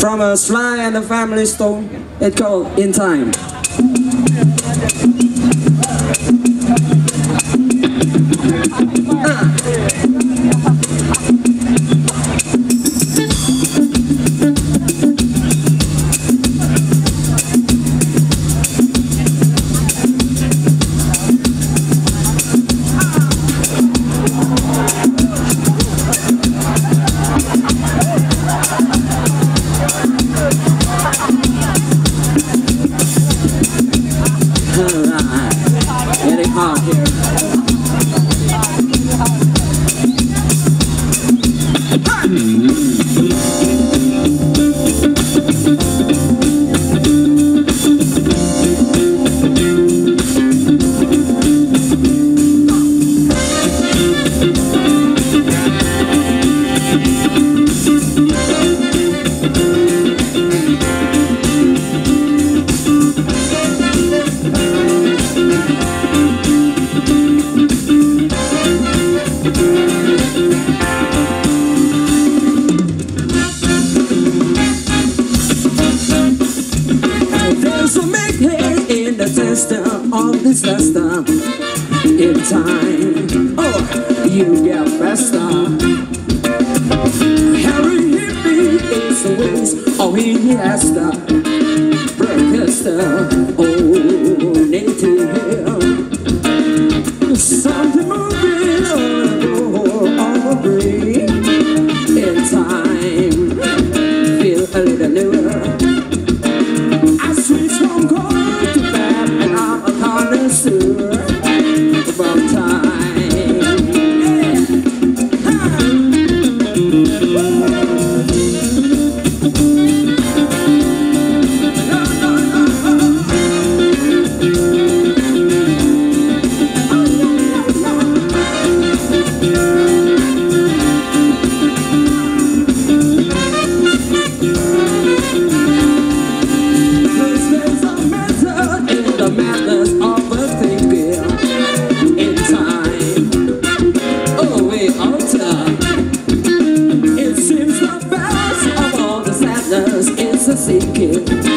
from a Sly and the Family Stone. It called In Time. master of disaster. In time, oh, you get faster. Harry Hippie is the wings of Iniesta. Broadcaster.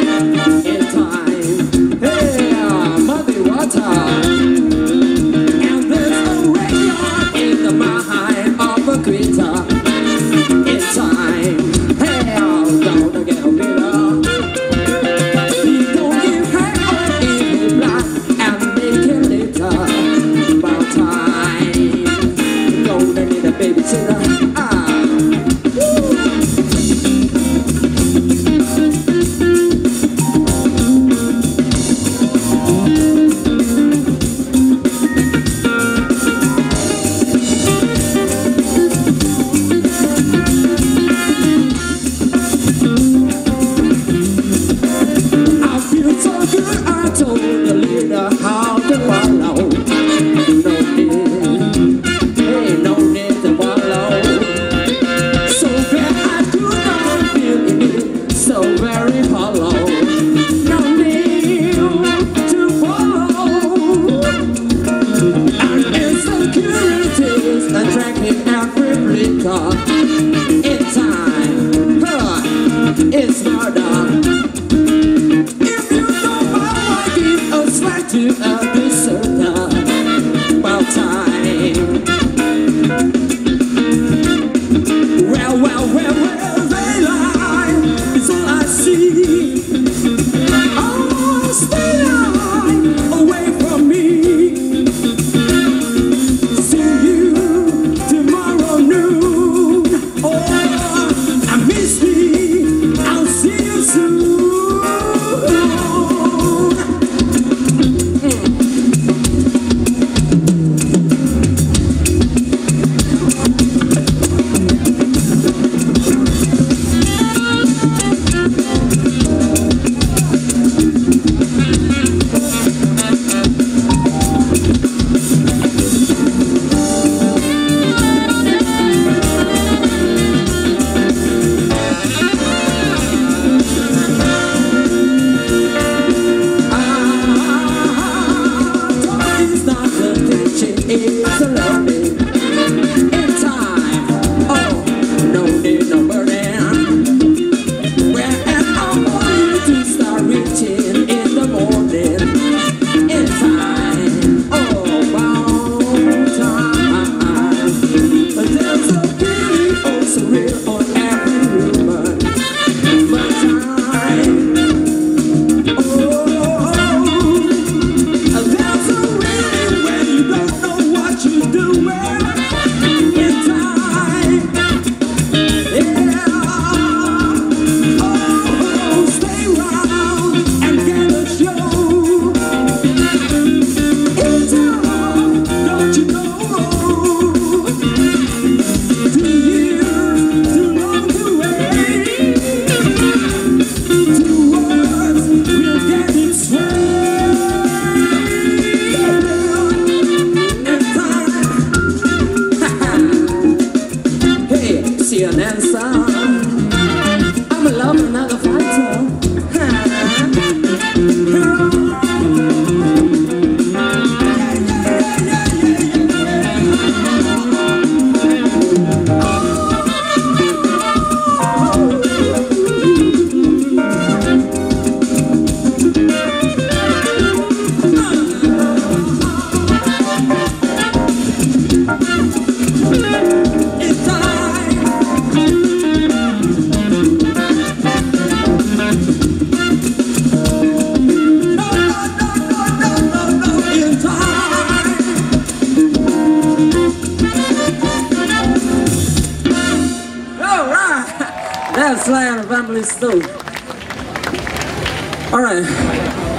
Thank you. to us. Salam an answer. I'm a lover, not a fighter. Sly and the Family Stone. All right.